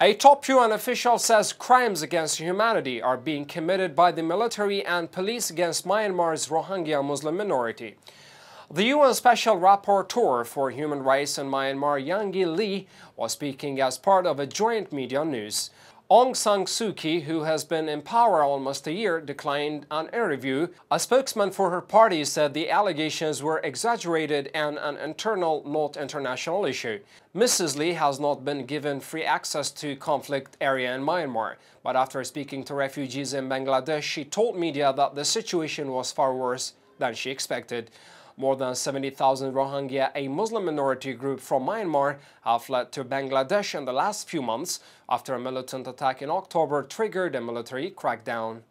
A top UN official says crimes against humanity are being committed by the military and police against Myanmar's Rohingya Muslim minority. The UN Special Rapporteur for Human Rights in Myanmar, Yanghee Lee, was speaking as part of a joint media news. Aung San Suu Kyi, who has been in power almost a year, declined an interview. A spokesman for her party said the allegations were exaggerated and an internal, not international issue. Mrs. Lee has not been given free access to conflict area in Myanmar, but after speaking to refugees in Bangladesh, she told media that the situation was far worse than she expected. More than 70,000 Rohingya, a Muslim minority group from Myanmar, have fled to Bangladesh in the last few months after a militant attack in October triggered a military crackdown.